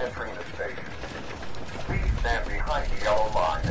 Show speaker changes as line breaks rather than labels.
entering the station. Please stand behind the yellow line